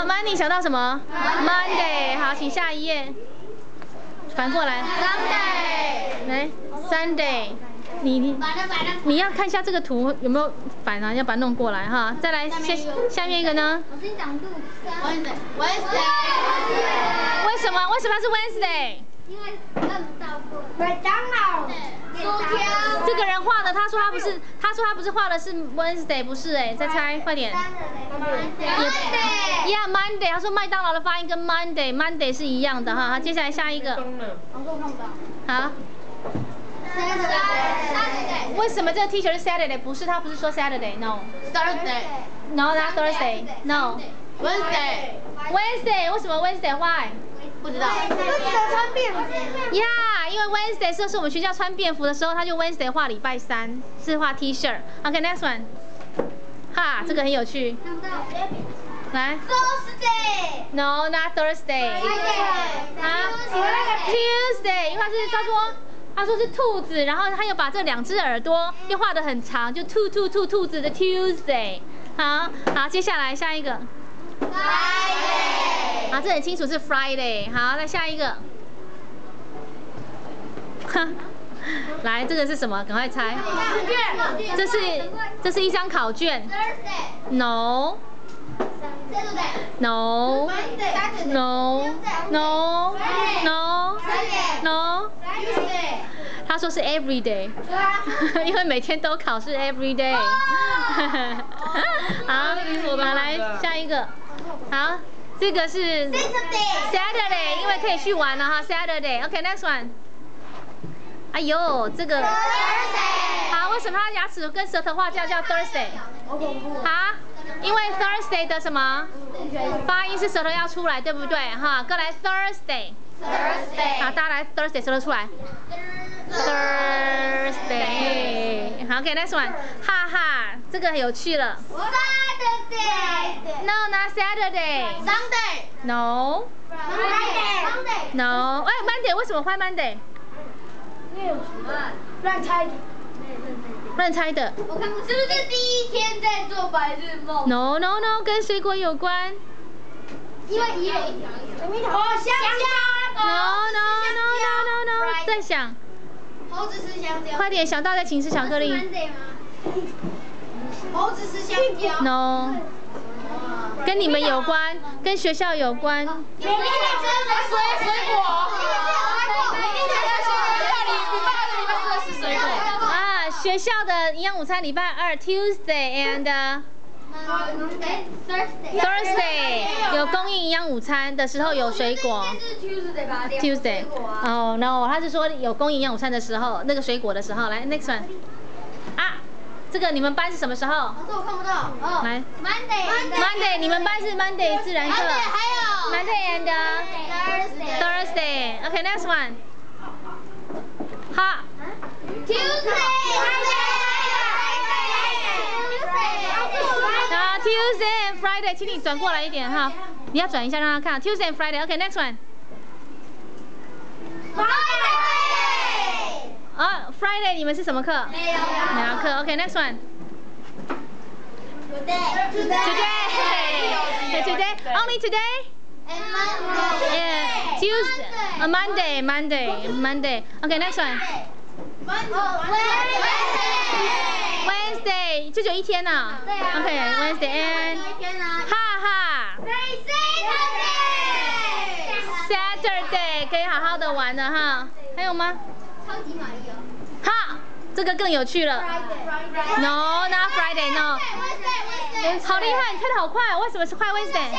好，Monday 想到什么？Monday，好，请下一页，反过来。Sunday，来，Sunday，你你你要看一下这个图有没有反啊？要把它弄过来哈。再来，下下面一个呢？我先讲。Wednesday，Wednesday。为什么？为什么是 Wednesday？因为看到过。麦当劳。这个人画的，他说他不是，他说他不是画的是 Wednesday，不是哎，再猜，快点。Monday。Yeah，Monday。他说麦当劳的发音跟 Monday，Monday 是一样的哈。好，接下来下一个。好。Saturday。为什么这个 T 恤是 Saturday？不是，他不是说 Saturday，No。Thursday。No，not Thursday。No。Wednesday。Wednesday，为什么 Wednesday？Why？不知道。穿便服。呀，因为 Wednesday 是是我们学校穿便服的时候，他就 Wednesday 画礼拜三，是画 T 恤。OK，next one。哈，这个很有趣。来。Thursday。No，not Thursday。啊？Tuesday，因为他是他说他说是兔子，然后他又把这两只耳朵又画的很长，就兔兔兔兔子的 Tuesday。好，好，接下来下一个。Friday。好，这很清楚是 Friday。好，那下一个。来，这个是什么？赶快猜。这是这是一张考卷。No。No。No。No。No。No。他说是 every day，因为每天都考试 every day。好，好来下一个。好，这个是 Saturday。Saturday，因为可以去玩了哈，Saturday。OK，next one。哎呦，这个 Thursday。好，为什么他牙齿跟舌头画叫叫 Thursday？好恐怖。啊，因为 Thursday 的什么发音是舌头要出来，对不对？哈，各来 Thursday。Thursday。好，大家来 Thursday 舌头出来。Thursday。好，OK，next one。哈哈，这个很有趣了。Saturday。No，not Saturday。Sunday。No。Monday。Monday。No。哎，Monday 为什么换 Monday？乱猜的。乱猜的。我看过，是不是第一天在做白日梦？No No No，跟水果有关。因为一月一条。哦，香蕉。No No No No No No，再想，猴子吃香蕉。快点想到再请吃巧克力。猴子吃香蕉。No，跟你们有关，跟学校有关。每天吃水水果。每天吃水果。水果。啊，学校的营养午餐礼拜二 Tuesday and Thursday。Thursday 有供应营养午餐的时候有水果。是 Tuesday 吧 Tuesday，哦、no，他是说有供应营养午餐的时候，那个水果的时候。来，next one。啊，这个你们班是什么时候老师我看不到。哦。来 Monday。？Monday，你们班是 Monday 自然课。Monday 还有。Monday and Thursday。Thursday。OK，next one。好。Tuesday。啊，Tuesday and Friday，请你转过来一点哈，你要转一下让他看。Tuesday and Friday，OK，next one。Friday。啊，Friday 你们是什么课？没有。美劳课。OK，next one。Today。Today。Today。Only today。And Monday. Yeah. Tuesday. Uh, Monday. Monday. Monday. Okay, next one. Wednesday. Wednesday，就只有一天呢。对啊。OK, Wednesday and 哈哈 Saturday 可以好好的玩了哈。还有吗？超级玛丽哦。哈，这个更有趣了。No, not Friday. No. 好厉害，你看的好快哦。为什么是快 Wednesday？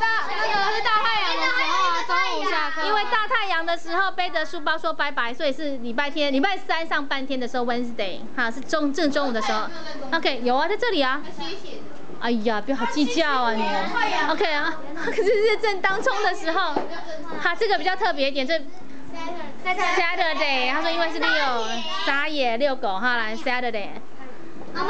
大那个是大太阳的时候啊，中午下课。因为大太阳的时候背着书包说拜拜，所以是礼拜天、礼拜三上半天的时候 Wednesday，哈，是中正中午的时候。OK，有啊，在这里啊。哎呀，不要好计较啊你。OK 啊，可是是正当中的时候，哈，这个比较特别一点，这 Saturday，他说因为是遛撒野遛狗哈，来 Saturday。好，